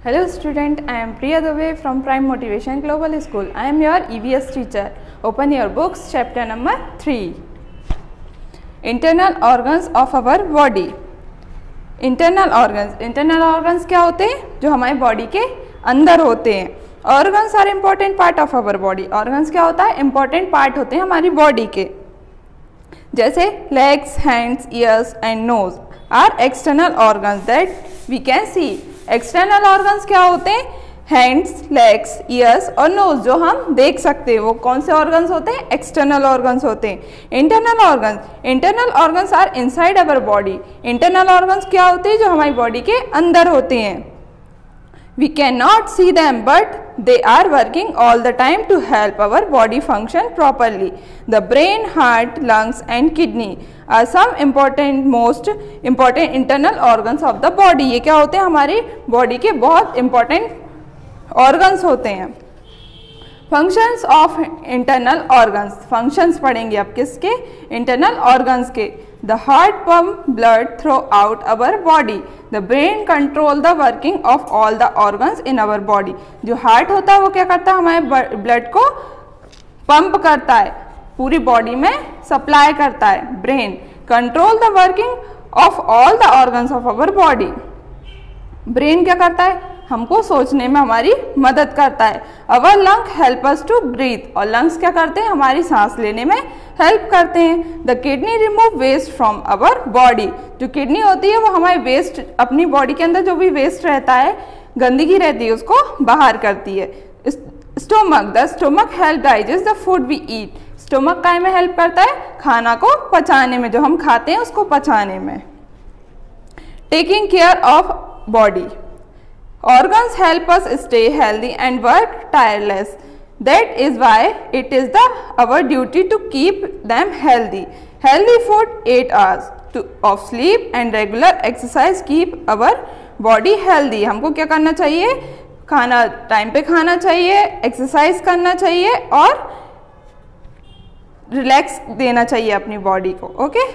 Hello student, I am Priya Dubey from Prime Motivation Global School. I am your EVS teacher. Open your books, chapter number 3. Internal organs of our body. Internal organs internal organs क्या होते हैं जो हमारे body के अंदर होते हैं organs are important part of our body organs क्या होता है इंपॉर्टेंट पार्ट होते हैं हमारी बॉडी के जैसे legs hands ears and nose are external organs that we can see external organs क्या होते हैं? हैंड्स लेग्स ईयर्स और नोज़ जो हम देख सकते हैं, वो कौन से ऑर्गन्स होते हैं? एक्सटर्नल ऑर्गन्स होते हैं। Internal organs internal organs are inside our body internal organs क्या होते हैं? जो हमारी बॉडी के अंदर होते हैं। We can not see them but they are working all the time to help our body function properly the brain heart lungs and kidney are some important most important internal organs of the body ये क्या होते हैं? हमारे body के बहुत important organs होते हैं। Functions of internal organs functions पढ़ेंगे आप किसके? इंटरनल ऑर्गन्स के. The heart pump blood throughout our body the brain control the working of all the organs in our body जो हार्ट होता है वो क्या करता है हमारे ब्लड को? पंप करता है. पूरी बॉडी में सप्लाई करता है. Brain control the working of all the organs of our body brain क्या करता है? हमको सोचने में हमारी मदद करता है। Our lung help us to breathe और लंग्स क्या करते हैं? हमारी सांस लेने में हेल्प करते हैं। The kidney remove waste from our body जो किडनी होती है, वो हमारे वेस्ट अपनी बॉडी के अंदर जो भी वेस्ट रहता है, गंदगी रहती है, उसको बाहर करती है। Stomach the stomach help digest the food we eat stomach काय में हेल्प करता है? खाना को पचाने में। जो हम खाते हैं, उसको पचाने में। Taking care of body Organs help us stay healthy and work tireless. That is why it is the our duty to keep them healthy. Healthy food 8 hours to, of sleep and regular exercise keep our body healthy. हमको क्या करना चाहिए खाना time पे खाना चाहिए exercise करना चाहिए और रिलैक्स देना चाहिए अपनी बॉडी को okay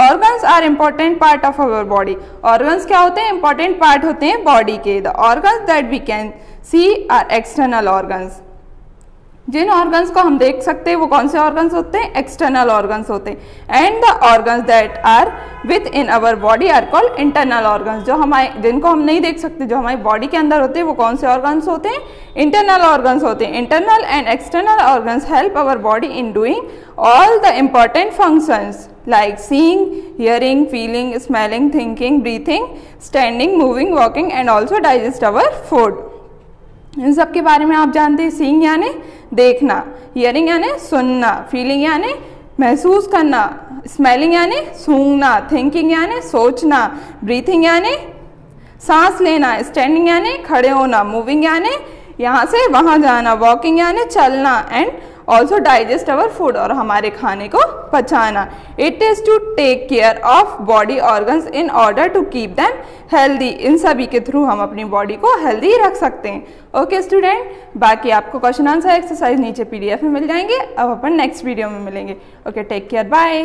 organs are important part of our body organs क्या होते हैं? इंपॉर्टेंट पार्ट होते हैं बॉडी के. The organs that we can see are external organs Jin organs को हम देख सकते हैं वो कौन से ऑर्गन्स होते हैं? एक्सटर्नल ऑर्गन्स होते हैं. And the organs that are within our body are called internal organs जो हमारे जिनको हम नहीं देख सकते जो हमारी बॉडी के अंदर होते हैं वो कौन से ऑर्गन्स होते हैं? इंटरनल ऑर्गन्स होते हैं. Internal and external organs help our body in doing all the important functions like seeing, hearing, feeling, smelling, thinking, breathing, standing, moving, walking and also digest our food. इन सब के बारे में आप जानते हैं सींग यानी देखना हियरिंग यानी सुनना फीलिंग यानी महसूस करना स्मेलिंग यानी सूंघना थिंकिंग यानी सोचना ब्रीथिंग यानी सांस लेना स्टैंडिंग यानी खड़े होना मूविंग यानी यहाँ से वहाँ जाना वॉकिंग यानी चलना and also digest our food और हमारे खाने को पचाना। It is to take care of body organs in order to keep them healthy इन सभी के थ्रू हम अपनी बॉडी को हेल्दी रख सकते हैं। ओके स्टूडेंट बाकी आपको क्वेश्चन आंसर एक्सरसाइज नीचे पीडीएफ में मिल जाएँगे। अब अपन नेक्स्ट वीडियो में मिलेंगे। Okay take care bye